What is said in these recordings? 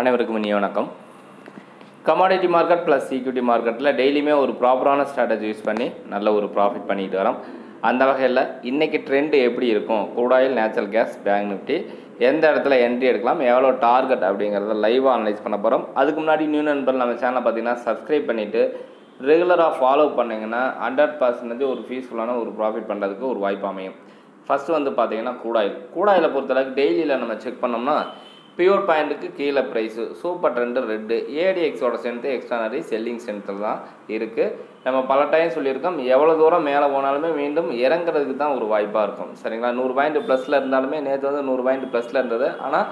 அனைவருக்கும் இனிய வணக்கம். கமாடிட்டி மார்க்கெட் ப்ளஸ் ஈக்விட்டி மார்க்கெட்டில் டெய்லியுமே ஒரு ப்ராப்பரான ஸ்ட்ராட்டஜி யூஸ் பண்ணி நல்ல ஒரு ப்ராஃபிட் பண்ணிட்டு வரோம். அந்த வகையில் இன்றைக்கி ட்ரெண்டு எப்படி இருக்கும்? கூடாயில் நேச்சுரல் கேஸ் பேங்க் நிஃப்டி எந்த இடத்துல என்ட்ரி எடுக்கலாம்? எவ்வளோ டார்கெட் அப்படிங்கிறத லைவாக அனலைஸ் பண்ண போகிறோம் அதுக்கு முன்னாடி நியூ நண்பர் நம்ம சேனலை பார்த்தீங்கன்னா சப்ஸ்கிரைப் பண்ணிவிட்டு ரெகுலராக ஃபாலோ பண்ணிங்கன்னா ஹண்ட்ரட் பர்சன்டேஜ் ஒரு பீஸ்ஃபுல்லான ஒரு ப்ராஃபிட் பண்ணுறதுக்கு ஒரு வாய்ப்பு அமையும். ஃபஸ்ட்டு வந்து பார்த்தீங்கன்னா கூடாயில் கூடாயில் பொறுத்தளவுக்கு டெய்லியில் நம்ம செக் பண்ணோம்னா பியூர் பாயிண்ட்டுக்கு கீழே ப்ரைஸு சூப்பர் ட்ரெண்டு ரெட்டு ஏடிஎக்ஸோட ஸ்ட்ரென்த்து எக்ஸ்ட்ரானரி செல்லிங் ஸ்ட்ரென்த்தில் தான் இருக்குது நம்ம பல டைம் சொல்லியிருக்கோம் எவ்வளோ தூரம் மேலே போனாலுமே மீண்டும் இறங்குறதுக்கு தான் ஒரு வாய்ப்பாக இருக்கும். சரிங்களா? நூறு பாயிண்ட் ப்ளஸில் இருந்தாலுமே நேற்று வந்து நூறு பாயிண்ட் ப்ளஸில் இருந்தது. ஆனால்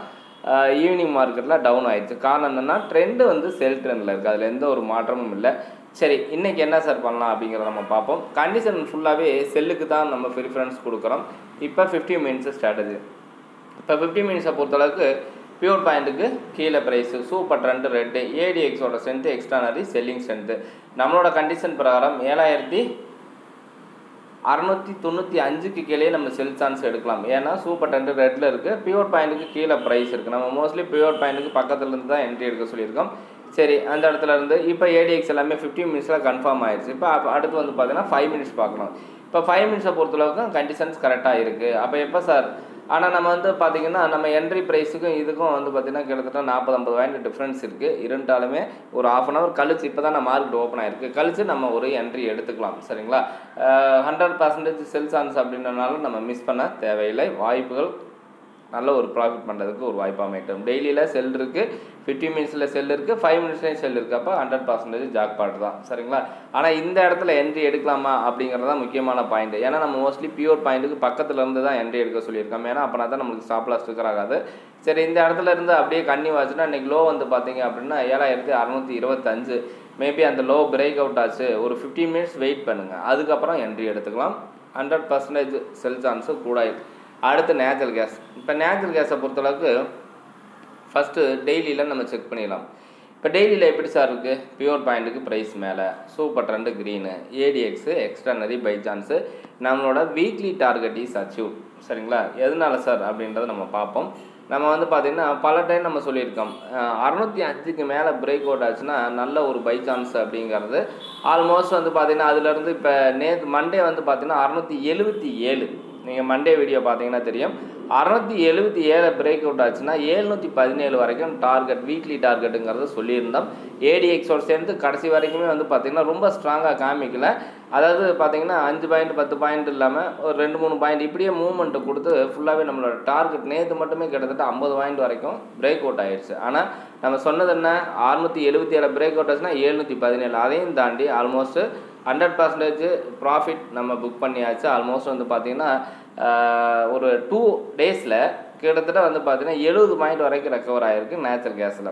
ஈவினிங் மார்க்கெட்டில் டவுன் ஆயிடுச்சு. காரணம் என்னென்னா ட்ரெண்டு வந்து செல் ட்ரெண்டில் இருக்குது அதில் எந்த ஒரு மாற்றமும் இல்லை. சரி இன்றைக்கி என்ன சார் பண்ணலாம் அப்படிங்கிறத நம்ம பார்ப்போம். கண்டிஷன் ஃபுல்லாகவே செல்லுக்கு தான் நம்ம ப்ரிஃபரன்ஸ் கொடுக்குறோம். இப்போ ஃபிஃப்டி மினிட்ஸ் ஸ்ட்ராட்டஜி இப்போ ஃபிஃப்டி மினிட்ஸை பொறுத்தளவுக்கு பியூர் பாயிண்ட்டுக்கு கீழே ப்ரைஸு சூப்பர் ட்ரெண்டு ரெட்டு ஏடிஎக்ஸோட ஸ்ட்ரென்த்து எக்ஸ்ட்ரானரி செல்லிங் ஸ்ட்ரென்த்து நம்மளோட கண்டிஷன் பிரகாரம் ஏழாயிரத்தி அறநூற்றி தொண்ணூற்றி அஞ்சுக்கு கீழே நம்ம செல் சான்ஸ் எடுக்கலாம். ஏன்னா சூப்பர் டென்ட் ரெட்டில் இருக்குது பியூர் பாயிண்ட்டுக்கு கீழே ப்ரைஸ் இருக்குது நம்ம மோஸ்ட்லி பியூர் பாயிண்ட்டுக்கு பக்கத்துலேருந்து தான் என்ட்ரி எடுக்க சொல்லியிருக்கோம். சரி அந்த இடத்துல இருந்து இப்போ ஏடிஎக்ஸ் எல்லாமே ஃபிஃப்டின் மினிட்ஸில் கன்ஃபார்ம் ஆயிடுச்சு இப்போ அடுத்து வந்து பார்த்தீங்கன்னா ஃபைவ் மினிட்ஸ் பார்க்கணும். இப்போ ஃபைவ் மினிட்ஸை பொறுத்தளவுக்கு கண்டிஷன்ஸ் கரெக்டாக இருக்குது அப்போ எப்போ சார் ஆனால் நம்ம வந்து பார்த்திங்கன்னா நம்ம என்ட்ரி ப்ரைஸுக்கும் இதுக்கும் வந்து பார்த்திங்கன்னா கிட்டத்தட்ட நாற்பது ஐம்பது பாயிண்ட் டிஃப்ரென்ஸ் இருக்குது இருந்தாலுமே ஒரு ஆஃப் அன் ஹவர் கழிச்சு இப்போ தான் நம்ம மார்க்கெட் ஓப்பன் ஆயிருக்கு. கழிச்சு நம்ம ஒரு என்ட்ரி எடுத்துக்கலாம் சரிங்களா? ஹண்ட்ரட் பர்சன்டேஜ் செல் சான்ஸ் அப்படின்றனால நம்ம மிஸ் பண்ண தேவையில்லை. வாய்ப்புகள் நல்ல ஒரு ப்ராஃபிட் பண்ணுறதுக்கு ஒரு வாய்ப்பாக அமைட்டும் டெய்லியில் செல் இருக்குது ஃபிஃப்டி மினிட்ஸில் செல் இருக்குது ஃபைவ் மினிட்ஸ்லேயும் செல் இருக்குது அப்போ ஹண்ட்ரட் பர்சன்டேஜ் ஜாக் பாட் தான். சரிங்களா? ஆனால் இந்த இடத்துல என்ட்ரி எடுக்கலாமா அப்படிங்கிறது தான் முக்கியமான பாயிண்ட் ஏன்னா நம்ம மோஸ்ட்லி பியூர் பாயிண்ட்டுக்கு பக்கத்தில் இருந்து தான் என்ட்ரி எடுக்க சொல்லியிருக்கோம். ஏன்னா அப்போனா தான் நம்மளுக்கு ஸ்டாப் லாஸ் ஆகாது. சரி இந்த இடத்துல இருந்து அப்படியே கண்ணி வாச்சுன்னா இன்றைக்கி லோ வந்து பார்த்தீங்க அப்படின்னா ஏழாயிரத்தி அறநூற்றி இருபத்தஞ்சு. மேபி அந்த லோ பிரேக் அவுட் ஆச்சு. ஒரு ஃபிஃப்டீன் மினிட்ஸ் வெயிட் பண்ணுங்கள் அதுக்கப்புறம் என்ட்ரி எடுத்துக்கலாம். ஹண்ட்ரட் பர்சன்டேஜ் செல் சான்ஸு கூட அடுத்து நேச்சுரல் கேஸ் இப்போ நேச்சுரல் கேஸை பொறுத்தளவுக்கு ஃபஸ்ட்டு டெய்லியில் நம்ம செக் பண்ணிடலாம். இப்போ டெய்லியில் எப்படி சார் இருக்குது பியூர் பாயிண்ட்டுக்கு ப்ரைஸ் மேலே. Super trend green ADX extraordinary buy chance நம்மளோட வீக்லி டார்கெட் இஸ் அச்சீவ் சரிங்களா? எதனால சார் அப்படின்றத நம்ம பார்ப்போம். நம்ம வந்து பார்த்திங்கன்னா பல டைம் நம்ம சொல்லியிருக்கோம். அறநூற்றி அஞ்சுக்கு மேலே பிரேக் அவுட் ஆச்சுன்னா நல்ல ஒரு பை சான்ஸ் அப்படிங்கிறது ஆல்மோஸ்ட் வந்து பார்த்திங்கன்னா அதுலேருந்து இப்போ நேற்று மண்டே வந்து பார்த்திங்கன்னா அறநூற்றி எழுபத்தி ஏழு. நீங்கள் மண்டே வீடியோ பார்த்தீங்கன்னா தெரியும். அறநூற்றி எழுபத்தி ஏழு பிரேக் அவுட் ஆச்சுன்னா ஏழ்நூற்றி பதினேழு வரைக்கும் டார்கெட் வீக்லி டார்கெட்டுங்கிறத சொல்லியிருந்தோம். ஏடிஎக்ஸோட சேர்ந்து கடைசி வரைக்குமே வந்து பார்த்திங்கன்னா ரொம்ப ஸ்ட்ராங்காக காமிக்கல. அதாவது பார்த்திங்கன்னா அஞ்சு பாயிண்ட் பத்து பாயிண்ட் இல்லாமல் ஒரு ரெண்டு மூணு பாயிண்ட் இப்படியே மூவ்மெண்ட்டு கொடுத்து ஃபுல்லாகவே நம்மளோட டார்கெட் நேற்று மட்டுமே கிட்டத்தட்ட ஐம்பது பாயிண்ட் வரைக்கும் பிரேக் அவுட் ஆயிடுச்சு ஆனால் நம்ம சொன்னது என்ன? அறுநூற்றி எழுபத்தி ஏழு பிரேக் அவுட் ஆச்சுன்னா ஏழ்நூற்றி பதினேழு. அதையும் தாண்டி ஆல்மோஸ்ட் ஹண்ட்ரட் பர்சன்டேஜ் ப்ராஃபிட் நம்ம புக் பண்ணியாச்சு. ஆல்மோஸ்ட் வந்து பார்த்திங்கன்னா ஒரு டூ டேஸில் கிட்டத்தட்ட வந்து பார்த்திங்கன்னா எழுபது பாயிண்ட் வரைக்கும் ரெக்கவர் ஆகிருக்கு நேச்சுரல் கேஸில்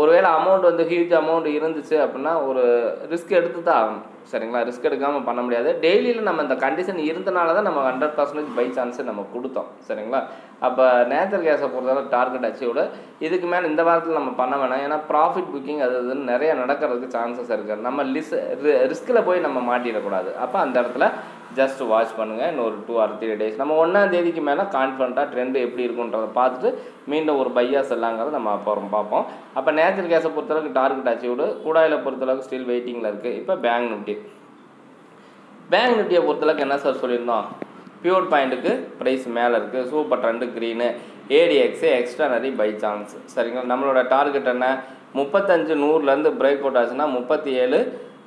ஒருவேளை அமௌண்ட் வந்து ஹியூஜ் அமௌண்ட் இருந்துச்சு அப்படின்னா ஒரு ரிஸ்க் எடுத்து தான் ஆகணும். சரிங்களா? ரிஸ்க் எடுக்காமல் பண்ண முடியாது. டெய்லியில் நம்ம இந்த கண்டிஷன் இருந்தனால தான் நம்ம ஹண்ட்ரட் பர்சன்டேஜ் பை சான்ஸை நம்ம கொடுத்தோம். சரிங்களா? அப்போ நேச்சுரல் கேஸை பொறுத்தவரை டார்கெட் அச்சீவ்டு இதுக்கு மேலே இந்த வாரத்தில் நம்ம பண்ண வேணாம். ஏன்னா ப்ராஃபிட் புக்கிங் அது இதுன்னு நிறைய நடக்கிறதுக்கு சான்சஸ் இருக்குது நம்ம லிஸ் ரிஸ்கில் போய் நம்ம மாட்டிடக்கூடாது. அப்போ அந்த இடத்துல ஜஸ்ட் வாட்ச் பண்ணுங்கள் இன்னொரு டூ ஆர் த்ரீ டேஸ் நம்ம ஒன்றாம் தேதிக்கு மேலே கான்ஃபிடண்ட்டாக ட்ரெண்டு எப்படி இருக்குன்றதை பார்த்துட்டு மீண்டும் ஒரு பையா செல்லாங்கிறத நம்ம அப்புறம் பார்ப்போம். அப்போ நேச்சுரல் கேஸை பொறுத்தளவுக்கு டார்கெட் அச்சீவ்டு கூடாயில் பொறுத்தளவுக்கு ஸ்டில் வெயிட்டிங்கில் இருக்குது இப்போ பேங்க் நிஃப்டி பேங்க் நிஃப்டியை பொறுத்தளவுக்கு என்ன சார் சொல்லியிருந்தோம்? பியூர் பாயிண்ட்டுக்கு ப்ரைஸ் மேலே இருக்குது super trend green ADX extraordinary buy chance சரிங்களா? நம்மளோட டார்கெட் என்ன? முப்பத்தஞ்சு நூறுலேருந்து பிரேக் அவுட் ஆச்சுன்னா முப்பத்தி ஏழு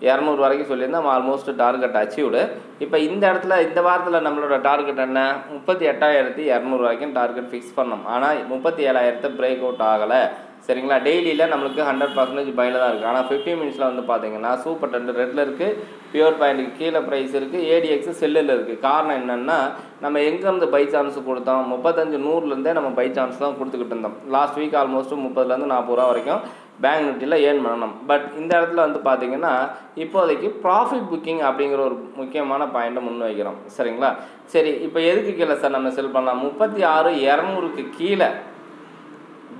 இரநூறு வரைக்கும் சொல்லியிருந்தோம் ஆல்மோஸ்ட் டார்கெட் அச்சீவ்டு இப்போ இந்த இடத்துல இந்த வாரத்தில் நம்மளோட டார்கெட் என்ன? முப்பத்தி எட்டாயிரத்தி இரநூறு வரைக்கும் டார்கெட் ஃபிக்ஸ் பண்ணோம். ஆனால் முப்பத்தி ஏழாயிரத்தை பிரேக் அவுட் ஆகலை. சரிங்களா? டெய்லியில் நம்மளுக்கு ஹண்ட்ரட் பர்சன்டேஜ் பையில் தான் இருக்குது ஆனால் ஃபிஃப்டி மினிட்ஸில் வந்து பார்த்தீங்கன்னா சூப்பர் டென்ட் ரெட்டில் இருக்குது பியூர் பாயிண்ட்டுக்கு கீழே ப்ரைஸ் இருக்குது ஏடிஎக்ஸ் செல்லில் இருக்குது காரணம் என்னென்னா நம்ம எங்கேருந்து பை சான்ஸ் கொடுத்தோம்? முப்பத்தஞ்சு நூறுலேருந்தே நம்ம பை சான்ஸ் தான் கொடுத்துக்கிட்டு இருந்தோம். லாஸ்ட் வீக் ஆல்மோஸ்ட் முப்பதுலேருந்து நாற்பது ரூபா வரைக்கும் பேங்க் நிஃப்டியில் ஏர்ன் பண்ணணும். பட் இந்த இடத்துல வந்து பார்த்தீங்கன்னா இப்போதைக்கு ப்ராஃபிட் புக்கிங் அப்படிங்கிற ஒரு முக்கியமான பாயிண்ட்டை முன் வைக்கிறோம். சரிங்களா? சரி இப்போ எதுக்கு கீழே சார் நம்ம செல் பண்ணலாம்? முப்பத்தி ஆறு இரநூறுக்கு கீழே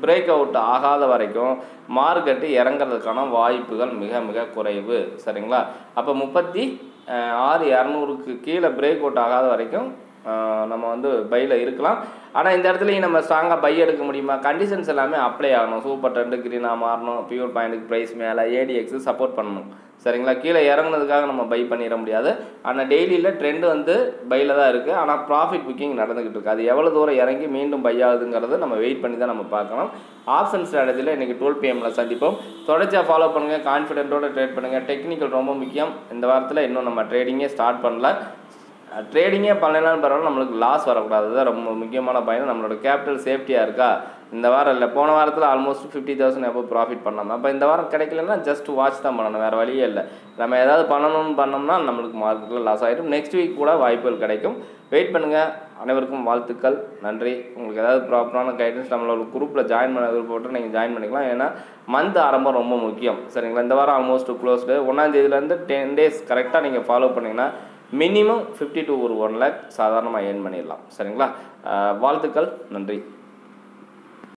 பிரேக் அவுட் ஆகாத வரைக்கும் மார்க்கெட்டு இறங்குறதுக்கான வாய்ப்புகள் மிக மிக குறைவு. சரிங்களா? அப்போ முப்பத்தி ஆறு இரநூறுக்கு கீழே பிரேக் அவுட் ஆகாத வரைக்கும் நம்ம வந்து பையில் இருக்கலாம். ஆனால் இந்த இடத்துலையும் நம்ம ஸ்ட்ராங்காக பை எடுக்க முடியுமா? கண்டிஷன்ஸ் எல்லாமே அப்ளை ஆகணும். சூப்பர் ட்ரெண்டு க்ரீனாக மாறணும். பியூர் பாயிண்ட்டுக்கு ப்ரைஸ் மேலே ஏடிஎக்ஸு சப்போர்ட் பண்ணணும். சரிங்களா? கீழே இறங்குனதுக்காக நம்ம பை பண்ணிட முடியாது. ஆனால் டெய்லியில் ட்ரெண்டு வந்து பையில் தான் இருக்குது ஆனால் ப்ராஃபிட் புக்கிங் நடந்துக்கிட்டு இருக்குது அது எவ்வளோ தூரம் இறங்கி மீண்டும் பை ஆகுதுங்கிறத நம்ம வெயிட் பண்ணி தான் நம்ம பார்க்கணும். ஆப்ஷன் ஸ்ட்ராட்டஜியில் இன்றைக்கி டுவெல் பிஎம்மில் சந்திப்போம். தொடர்ச்சியாக ஃபாலோ பண்ணுங்கள் கான்ஃபிடென்ட்டோட ட்ரேட் பண்ணுங்கள் டெக்னிக்கல் ரொம்ப முக்கியம். இந்த வாரத்தில் இன்னும் நம்ம ட்ரேடிங்கே ஸ்டார்ட் பண்ணல. ட்ரேடிங்கே பண்ணலாம் பரவாயில்ல நம்மளுக்கு லாஸ் வரக்கூடாது. அதுதான் ரொம்ப முக்கியமான பயணம் நம்மளோட கேபிட்டல் சேஃப்டியாக இருக்கா? இந்த வாரம் இல்லை போன வாரத்தில் ஆல்மோஸ்ட் ஃபிஃப்டி தௌசண்ட் எப்போ ப்ராஃபிட் பண்ணோம். அப்போ இந்த வாரம் கிடைக்கலன்னா ஜஸ்ட் வாட்ச் தான் பண்ணணும் வேறு வழியே இல்லை. நம்ம ஏதாவது பண்ணணும்னு பண்ணோம்னா நம்மளுக்கு மார்க்கெட்டில் லாஸ் ஆகிடும் நெக்ஸ்ட் வீக் கூட வாய்ப்புகள் கிடைக்கும். வெயிட் பண்ணுங்கள் அனைவருக்கும் வாழ்த்துக்கள். நன்றி. உங்களுக்கு ஏதாவது ப்ராப்பரான கைடன்ஸ் நம்மளோட குரூப்பில் ஜாயின் பண்ண விருப்பப்பட்டு நீங்கள் ஜாயின் பண்ணிக்கலாம். ஏன்னா மந்த் ஆரம்பம் ரொம்ப முக்கியம். சரிங்களா? இந்த வாரம் ஆல்மோஸ்ட் க்ளோஸ்டு ஒன்றாந்தேதியிலேருந்து டென் டேஸ் கரெக்டாக நீங்கள் ஃபாலோ பண்ணிங்கன்னா மினிமம் ஃபிஃப்டி டு ஒரு ஒன் லேக் சாதாரணமாக ஏர்ன் பண்ணிடலாம். சரிங்களா? வாழ்த்துக்கள். நன்றி.